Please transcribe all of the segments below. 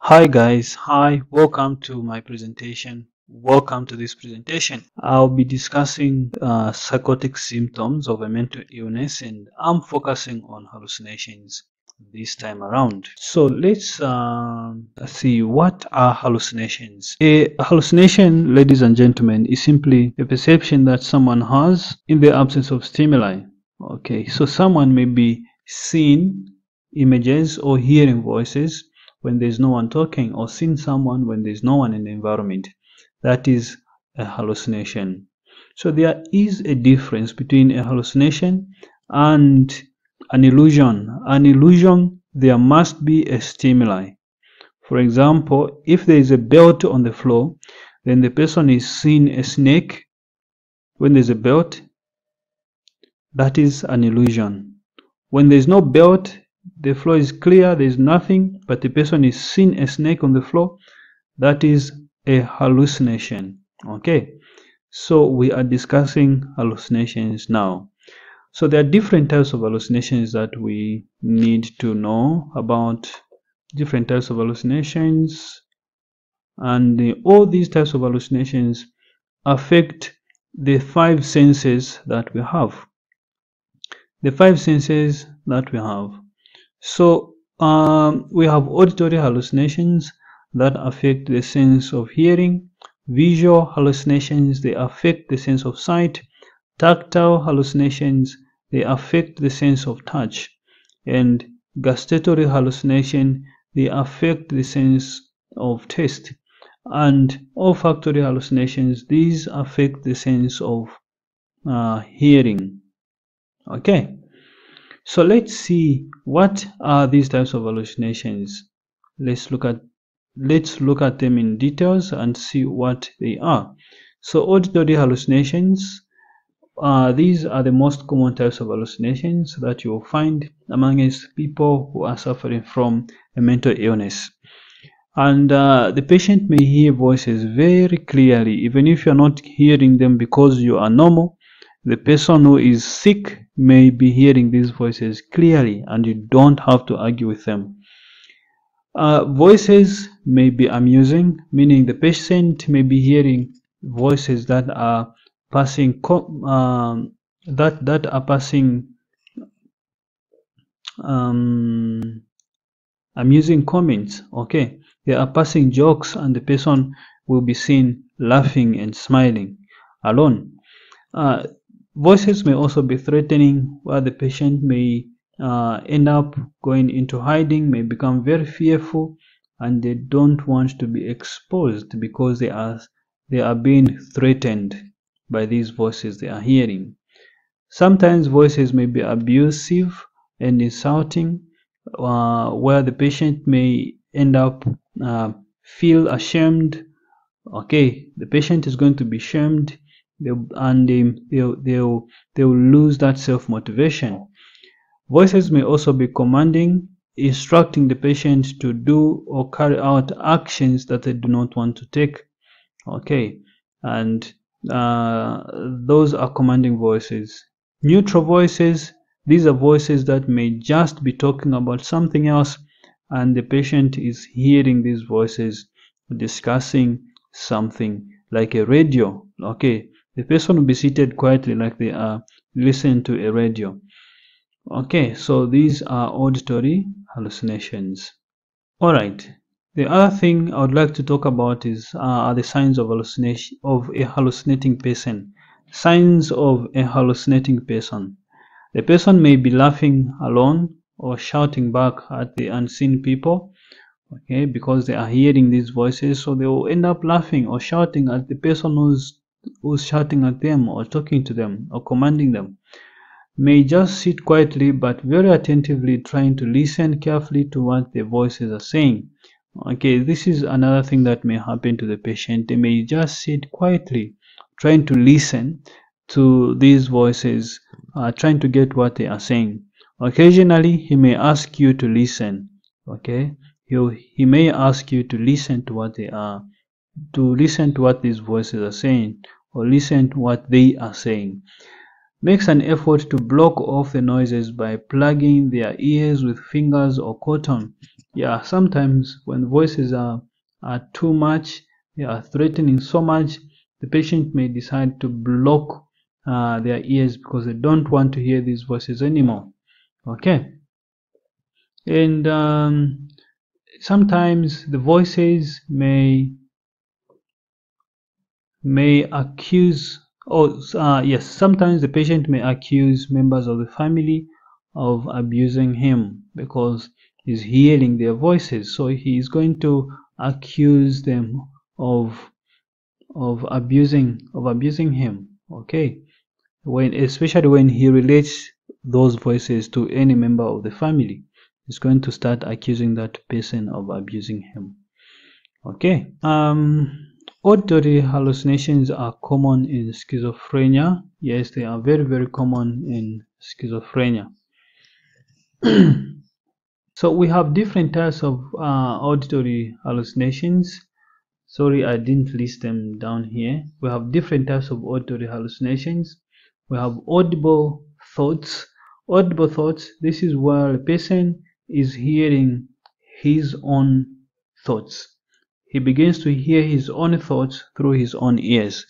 Hi guys, hi, welcome to my presentation. Welcome to this presentation. I'll be discussing uh, psychotic symptoms of a mental illness and I'm focusing on hallucinations this time around. So let's uh, see what are hallucinations. A hallucination, ladies and gentlemen, is simply a perception that someone has in the absence of stimuli. Okay, so someone may be seeing images or hearing voices when there's no one talking or seeing someone when there's no one in the environment. That is a hallucination. So there is a difference between a hallucination and an illusion. An illusion, there must be a stimuli. For example, if there is a belt on the floor, then the person is seeing a snake. When there's a belt, that is an illusion. When there's no belt, the floor is clear, there is nothing, but the person is seeing a snake on the floor, that is a hallucination. Okay, so we are discussing hallucinations now. So there are different types of hallucinations that we need to know about different types of hallucinations and all these types of hallucinations affect the five senses that we have the five senses that we have so um, we have auditory hallucinations that affect the sense of hearing, visual hallucinations, they affect the sense of sight, tactile hallucinations, they affect the sense of touch, and gustatory hallucination, they affect the sense of taste, and olfactory hallucinations, these affect the sense of uh, hearing. Okay. So let's see what are these types of hallucinations. Let's look at let's look at them in details and see what they are. So auditory hallucinations, uh, these are the most common types of hallucinations that you will find amongst people who are suffering from a mental illness. And uh, the patient may hear voices very clearly, even if you're not hearing them because you are normal, the person who is sick may be hearing these voices clearly and you don't have to argue with them. Uh, voices may be amusing, meaning the patient may be hearing voices that are passing um, that that are passing um, amusing comments. Okay, they are passing jokes, and the person will be seen laughing and smiling alone. Uh, Voices may also be threatening, where the patient may uh, end up going into hiding, may become very fearful, and they don't want to be exposed because they are they are being threatened by these voices they are hearing. Sometimes voices may be abusive and insulting, uh, where the patient may end up uh, feel ashamed. Okay, the patient is going to be shamed they'll, and they, they'll, they'll, they'll lose that self-motivation. Voices may also be commanding, instructing the patient to do or carry out actions that they do not want to take. Okay, and uh, those are commanding voices. Neutral voices, these are voices that may just be talking about something else, and the patient is hearing these voices discussing something like a radio. Okay, the person will be seated quietly like they are listening to a radio. Okay, so these are auditory hallucinations. Alright, the other thing I would like to talk about is uh, are the signs of hallucination of a hallucinating person. Signs of a hallucinating person. The person may be laughing alone or shouting back at the unseen people okay because they are hearing these voices so they will end up laughing or shouting at the person who's who's shouting at them or talking to them or commanding them may just sit quietly but very attentively trying to listen carefully to what the voices are saying. Okay this is another thing that may happen to the patient. They may just sit quietly trying to listen to these voices uh, trying to get what they are saying. Occasionally he may ask you to listen okay? He, he may ask you to listen to what they are to listen to what these voices are saying or listen to what they are saying. makes an effort to block off the noises by plugging their ears with fingers or cotton. Yeah, sometimes when voices are, are too much, they are threatening so much, the patient may decide to block uh, their ears because they don't want to hear these voices anymore. Okay. And um, sometimes the voices may may accuse oh uh, yes sometimes the patient may accuse members of the family of abusing him because he's hearing their voices. So he is going to accuse them of of abusing of abusing him okay? When especially when he relates those voices to any member of the family he's going to start accusing that person of abusing him okay? Um auditory hallucinations are common in schizophrenia. Yes they are very very common in schizophrenia. So we have different types of uh, auditory hallucinations. Sorry i didn't list them down here. We have different types of auditory hallucinations. We have audible thoughts. Audible thoughts this is where a person is hearing his own thoughts he begins to hear his own thoughts through his own ears.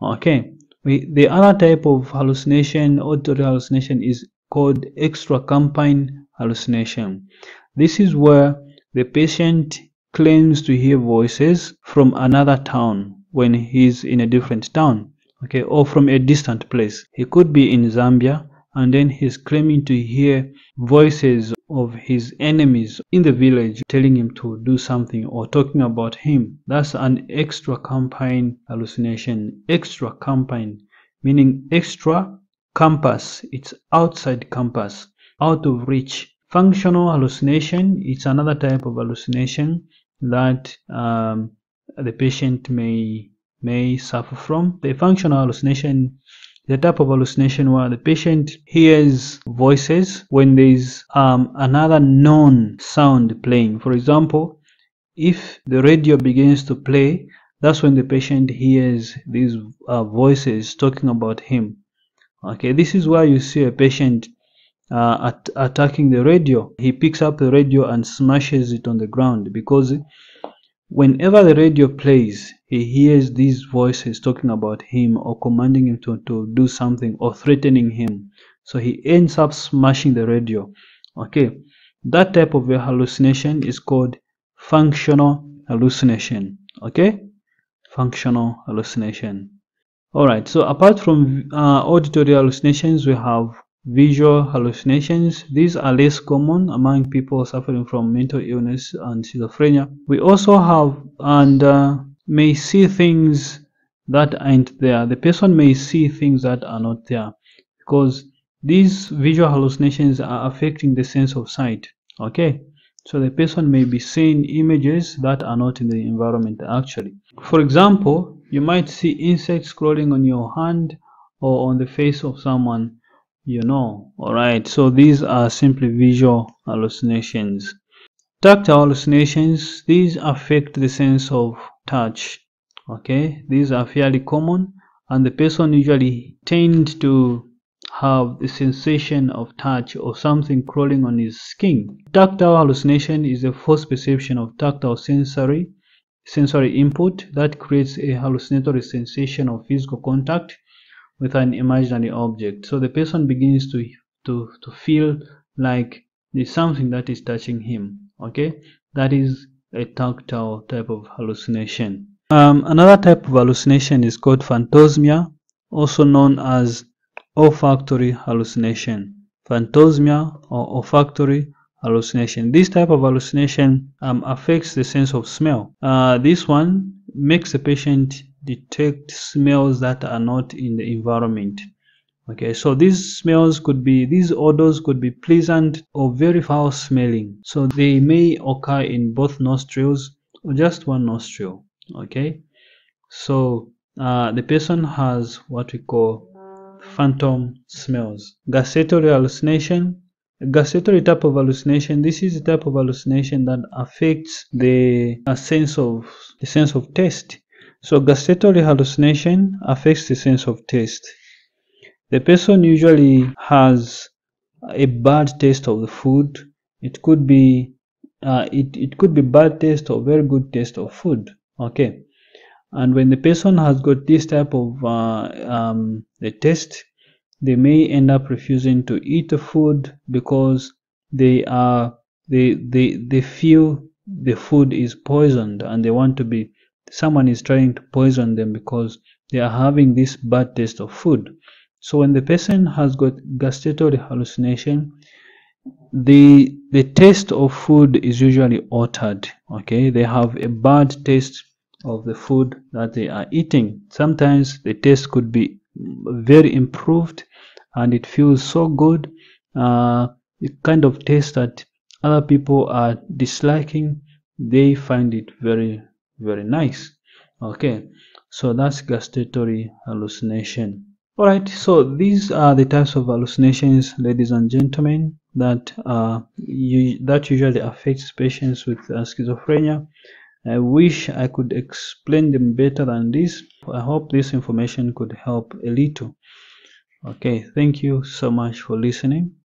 Okay. We, the other type of hallucination auditory hallucination is called extracampine hallucination. This is where the patient claims to hear voices from another town when he's in a different town okay or from a distant place. He could be in zambia and then he's claiming to hear voices of his enemies in the village telling him to do something or talking about him. That's an extracampine hallucination. Extracampine meaning extra campus. It's outside campus. Out of reach. Functional hallucination it's another type of hallucination that um, the patient may may suffer from. The functional hallucination a type of hallucination where the patient hears voices when there is um, another known sound playing. For example, if the radio begins to play, that's when the patient hears these uh, voices talking about him. Okay, this is why you see a patient uh, at attacking the radio. He picks up the radio and smashes it on the ground because whenever the radio plays, he hears these voices talking about him or commanding him to, to do something or threatening him. So he ends up smashing the radio. Okay, that type of hallucination is called functional hallucination. Okay, functional hallucination. Alright, so apart from uh, auditory hallucinations, we have visual hallucinations. These are less common among people suffering from mental illness and schizophrenia. We also have and uh, may see things that aren't there. The person may see things that are not there because these visual hallucinations are affecting the sense of sight. Okay, so the person may be seeing images that are not in the environment actually. For example, you might see insects crawling on your hand or on the face of someone you know. Alright so these are simply visual hallucinations. Tactile hallucinations these affect the sense of touch okay? These are fairly common and the person usually tend to have the sensation of touch or something crawling on his skin. Tactile hallucination is a false perception of tactile sensory sensory input that creates a hallucinatory sensation of physical contact with an imaginary object. So the person begins to to to feel like there's something that is touching him okay? That is a tactile type of hallucination. Um, another type of hallucination is called phantosmia also known as olfactory hallucination. Phantosmia or olfactory hallucination. This type of hallucination um, affects the sense of smell. Uh, this one makes the patient detect smells that are not in the environment. Okay so these smells could be these odors could be pleasant or very foul smelling. So they may occur in both nostrils or just one nostril. Okay so uh, the person has what we call phantom smells. Gustatory hallucination. Gustatory type of hallucination this is a type of hallucination that affects the sense of the sense of taste so gustatory hallucination affects the sense of taste. the person usually has a bad taste of the food. It could be uh, it, it could be bad taste or very good taste of food. Okay, and when the person has got this type of uh, um, the taste, they may end up refusing to eat the food because they are they they they feel the food is poisoned and they want to be someone is trying to poison them because they are having this bad taste of food. So when the person has got gustatory hallucination the the taste of food is usually altered okay? They have a bad taste of the food that they are eating. Sometimes the taste could be very improved and it feels so good uh, the kind of taste that other people are disliking they find it very very nice okay so that's gustatory hallucination all right so these are the types of hallucinations ladies and gentlemen that uh, you, that usually affects patients with uh, schizophrenia I wish I could explain them better than this. I hope this information could help a little. Okay, thank you so much for listening.